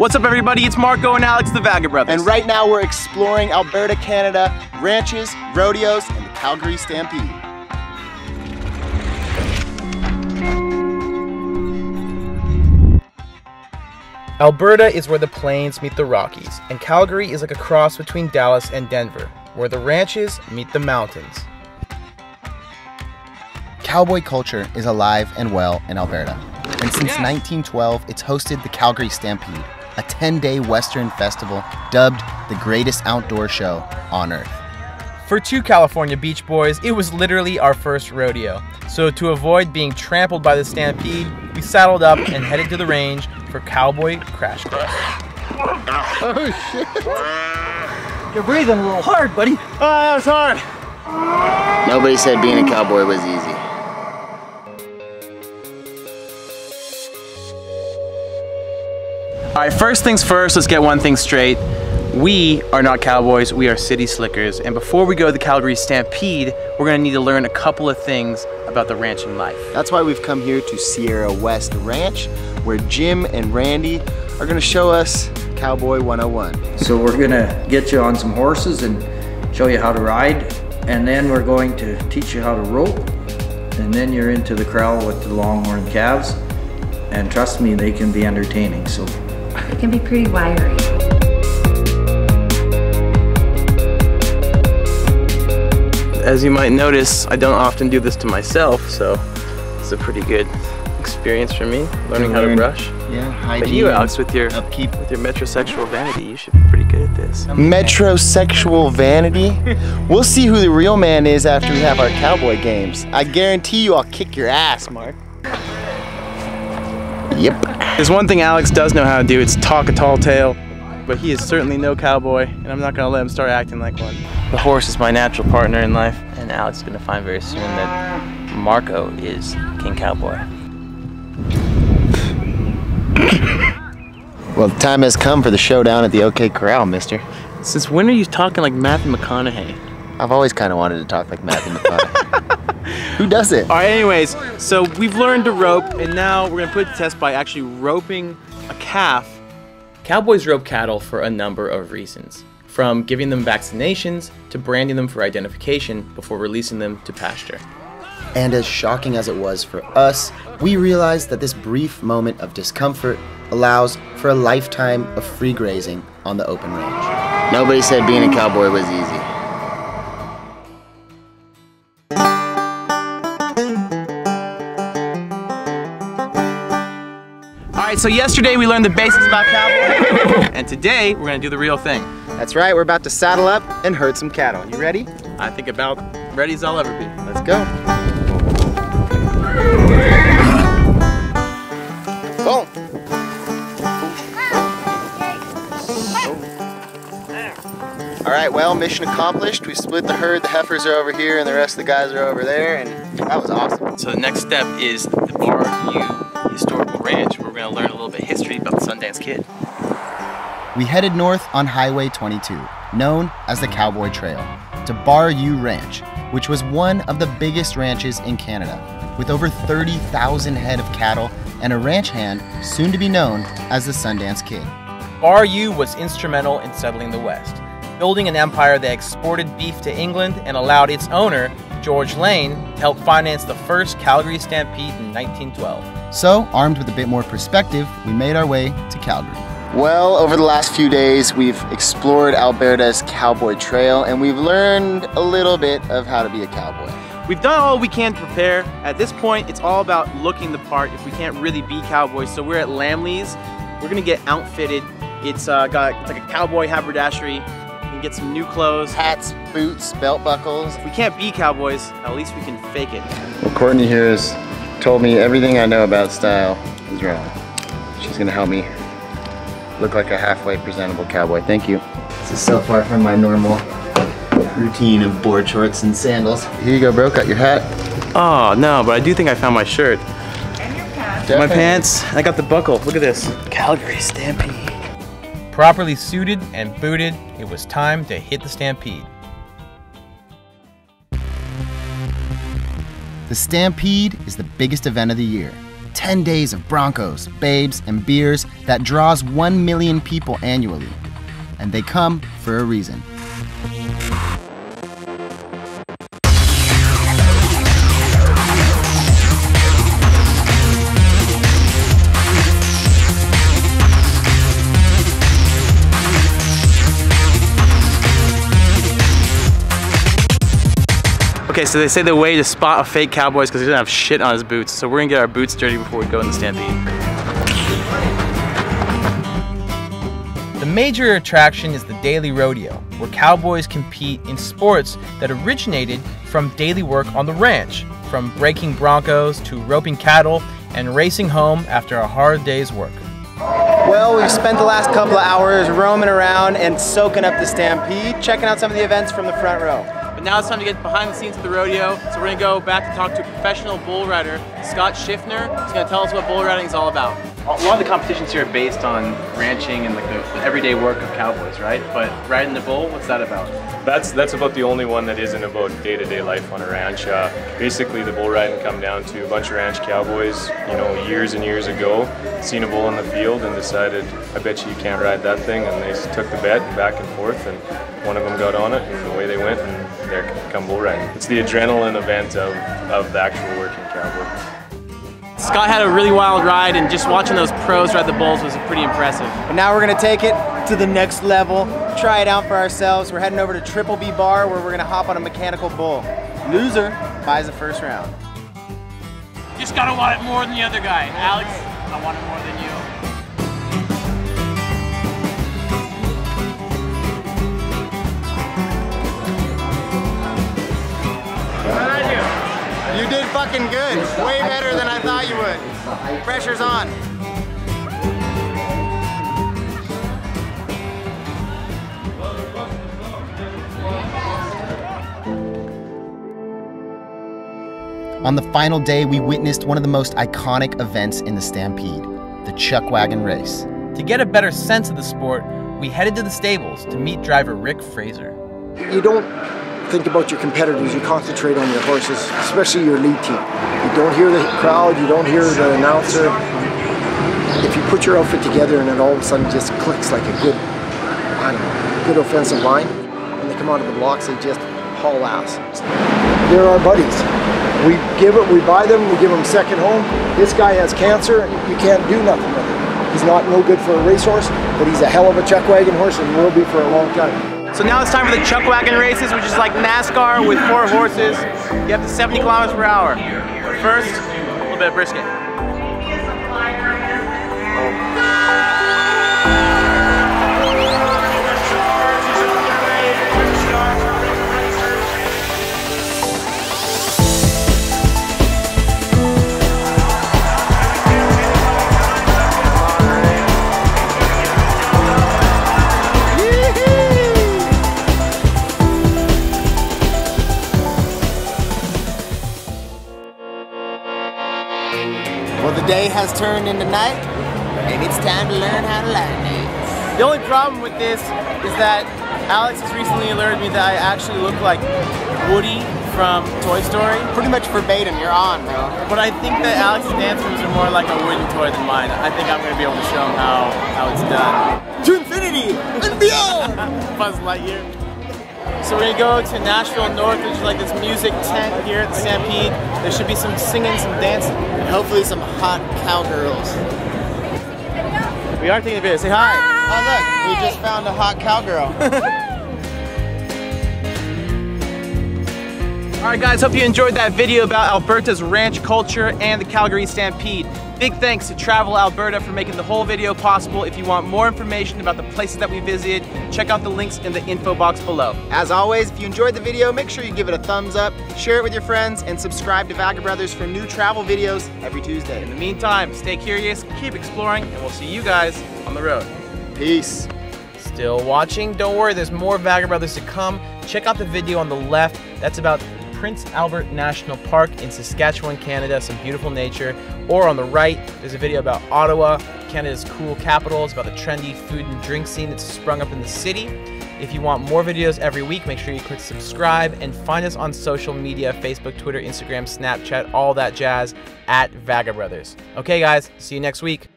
What's up everybody, it's Marko and Alex the Vagabrothers. And right now we're exploring Alberta, Canada, ranches, rodeos, and the Calgary Stampede. Alberta is where the plains meet the Rockies, and Calgary is like a cross between Dallas and Denver, where the ranches meet the mountains. Cowboy culture is alive and well in Alberta. And since 1912, it's hosted the Calgary Stampede, a 10 day Western festival dubbed the greatest outdoor show on earth. For two California Beach Boys, it was literally our first rodeo. So, to avoid being trampled by the stampede, we saddled up and headed to the range for Cowboy Crash Course. Oh shit! You're breathing a little hard, buddy. Oh, that was hard. Nobody said being a cowboy was easy. All right, first things first, let's get one thing straight. We are not cowboys, we are city slickers. And before we go to the Calgary Stampede, we're gonna need to learn a couple of things about the ranching life. That's why we've come here to Sierra West Ranch, where Jim and Randy are gonna show us Cowboy 101. So we're gonna get you on some horses and show you how to ride, and then we're going to teach you how to rope, and then you're into the corral with the longhorn calves. And trust me, they can be entertaining. So It can be pretty wiry. As you might notice, I don't often do this to myself, so it's a pretty good experience for me, learning how to brush. Yeah, But you, Alex, with your upkeep. with your metrosexual vanity, you should be pretty good at this. Metrosexual vanity. We'll see who the real man is after we have our cowboy games. I guarantee you I'll kick your ass, Mark. Yep. There's one thing Alex does know how to do, it's talk a tall tale. But he is certainly no cowboy, and I'm not gonna let him start acting like one. The horse is my natural partner in life, and Alex is gonna find very soon that Marko is King Cowboy. Well, the time has come for the showdown at the OK Corral, mister. Since when are you talking like Matthew McConaughey? I've always kind of wanted to talk like Matthew McConaughey. Who does it? All right, anyways, so we've learned to rope, and now we're gonna put it to test by actually roping a calf. Cowboys rope cattle for a number of reasons, from giving them vaccinations to branding them for identification before releasing them to pasture. And as shocking as it was for us, we realized that this brief moment of discomfort allows for a lifetime of free grazing on the open range. Nobody said being a cowboy was easy. So yesterday we learned the basics about cowboy, and today we're gonna do the real thing. That's right, we're about to saddle up and herd some cattle. You ready? I think about ready as I'll ever be. Let's go. Boom. All right, well, mission accomplished. We split the herd. The heifers are over here and the rest of the guys are over there, and that was awesome. So the next step is the Bar U Historical Ranch, where we're gonna learn a little bit of history about the Sundance Kid. We headed north on Highway 22, known as the Cowboy Trail, to Bar U Ranch, which was one of the biggest ranches in Canada, with over 30,000 head of cattle and a ranch hand soon to be known as the Sundance Kid. Bar U was instrumental in settling the West, building an empire that exported beef to England and allowed its owner, George Lane, to help finance the first Calgary Stampede in 1912. So, armed with a bit more perspective, we made our way to Calgary. Well, over the last few days, we've explored Alberta's Cowboy Trail and we've learned a little bit of how to be a cowboy. We've done all we can to prepare. At this point, it's all about looking the part if we can't really be cowboys. So we're at Lammle's. We're gonna get outfitted. It's uh, got it's like a cowboy haberdashery. We can get some new clothes. Hats, boots, belt buckles. If we can't be cowboys, at least we can fake it. Courtney here has told me everything I know about style is wrong. She's gonna help me look like a halfway presentable cowboy. Thank you. This is so far from my normal routine of board shorts and sandals. Here you go, bro. Got your hat. Oh no, but I do think I found my shirt. And your hat. My pants. I got the buckle. Look at this. Calgary Stampede. Properly suited and booted, it was time to hit the Stampede. The Stampede is the biggest event of the year. 10 days of Broncos, babes, and beers that draws 1 million people annually. And they come for a reason. Okay, so they say the way to spot a fake cowboy is because he doesn't have shit on his boots. So we're gonna get our boots dirty before we go in the stampede. The major attraction is the Daily Rodeo, where cowboys compete in sports that originated from daily work on the ranch, from breaking broncos to roping cattle and racing home after a hard day's work. Well, we've spent the last couple of hours roaming around and soaking up the stampede, checking out some of the events from the front row. But now it's time to get behind the scenes of the rodeo. So we're gonna go back to talk to professional bull rider Scott Schiffner. He's gonna tell us what bull riding is all about. A lot of the competitions here are based on ranching and like the, the everyday work of cowboys, right? But riding the bull, what's that about? That's that's about the only one that isn't about day-to-day life on a ranch. Uh, basically, the bull riding come down to a bunch of ranch cowboys, you know, years and years ago, seen a bull in the field and decided, I bet you you can't ride that thing, and they took the bet back and forth, and one of them got on it, and away they went, and there come bull riding. It's the adrenaline event of, of the actual working cowboy. Scott had a really wild ride, and just watching those pros ride the bulls was pretty impressive. But now we're gonna take it to the next level, try it out for ourselves. We're heading over to Triple B Bar where we're gonna hop on a mechanical bull. Loser buys the first round. Just gotta want it more than the other guy. Alex, I want it more than you. You did fucking good. Way better than I thought you would. Pressure's on. On the final day, we witnessed one of the most iconic events in the Stampede the Chuck Wagon Race. To get a better sense of the sport, we headed to the stables to meet driver Rick Fraser. You don't think about your competitors, you concentrate on your horses, especially your lead team. You don't hear the crowd, you don't hear the announcer. If you put your outfit together and it all of a sudden just clicks like a good, I don't know, good offensive line, when they come out of the blocks, they just haul ass. They're our buddies. We give it, we buy them, we give them second home. This guy has cancer, you can't do nothing. He's not no good for a racehorse, but he's a hell of a chuck wagon horse and will be for a long time. So now it's time for the chuck wagon races, which is like NASCAR with four horses. You have to 70 kilometers per hour. First, a little bit of brisket. Well, the day has turned into night. and it's time to learn how to line dance. The only problem with this is that Alex has recently alerted me that I actually look like Woody from Toy Story. Pretty much verbatim, you're on, bro. But I think that Alex's dance moves are more like a wooden toy than mine. I think I'm gonna be able to show him how, how it's done. To infinity and beyond! Buzz Lightyear. So we're gonna go to Nashville North, which is like this music tent here at the Stampede. There should be some singing, some dancing, and hopefully some hot cowgirls. We are taking a video. Say hi. Oh look, we just found a hot cowgirl. All right, guys, hope you enjoyed that video about Alberta's ranch culture and the Calgary Stampede. Big thanks to Travel Alberta for making the whole video possible. If you want more information about the places that we visited, check out the links in the info box below. As always, if you enjoyed the video, make sure you give it a thumbs up, share it with your friends, and subscribe to Vagabrothers Brothers for new travel videos every Tuesday. In the meantime, stay curious, keep exploring, and we'll see you guys on the road. Peace. Still watching? Don't worry, there's more Vagabrothers Brothers to come. Check out the video on the left. That's about Prince Albert National Park in Saskatchewan, Canada, some beautiful nature. Or on the right, there's a video about Ottawa, Canada's cool capital. It's about the trendy food and drink scene that's sprung up in the city. If you want more videos every week, make sure you click subscribe and find us on social media Facebook, Twitter, Instagram, Snapchat, all that jazz at Vagabrothers. Okay, guys, see you next week.